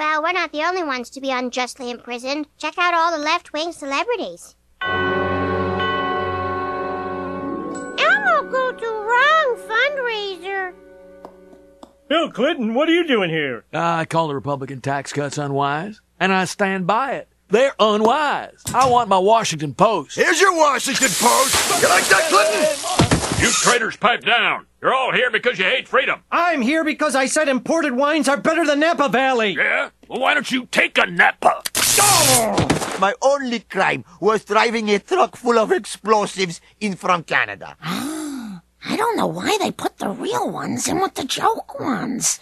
Well, we're not the only ones to be unjustly imprisoned. Check out all the left-wing celebrities. Elmo go to wrong fundraiser. Bill Clinton, what are you doing here? I call the Republican tax cuts unwise, and I stand by it. They're unwise. I want my Washington Post. Here's your Washington Post. You like that, Clinton? You traitors pipe down. You're all here because you hate freedom. I'm here because I said imported wines are better than Napa Valley. Yeah? Well, why don't you take a Napa? My only crime was driving a truck full of explosives in from Canada. I don't know why they put the real ones in with the joke ones.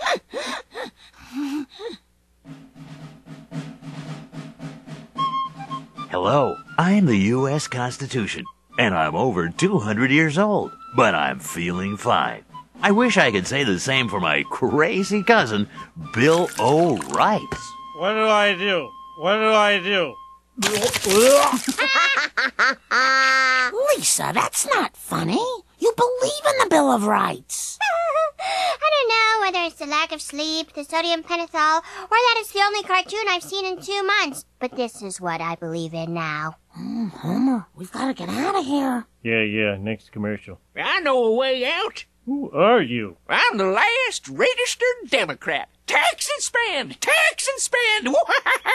Hello, I'm the U.S. Constitution, and I'm over 200 years old, but I'm feeling fine. I wish I could say the same for my crazy cousin, Bill O'Reilly. What do I do? What do I do? Lisa, that's not funny. You believe in the Bill of Rights. I don't know whether it's the lack of sleep, the sodium pentothal, or that it's the only cartoon I've seen in two months. But this is what I believe in now. Mm, Homer, we've got to get out of here. Yeah, yeah, next commercial. I know a way out. Who are you? I'm the last registered Democrat. Tax and spend, tax and spend.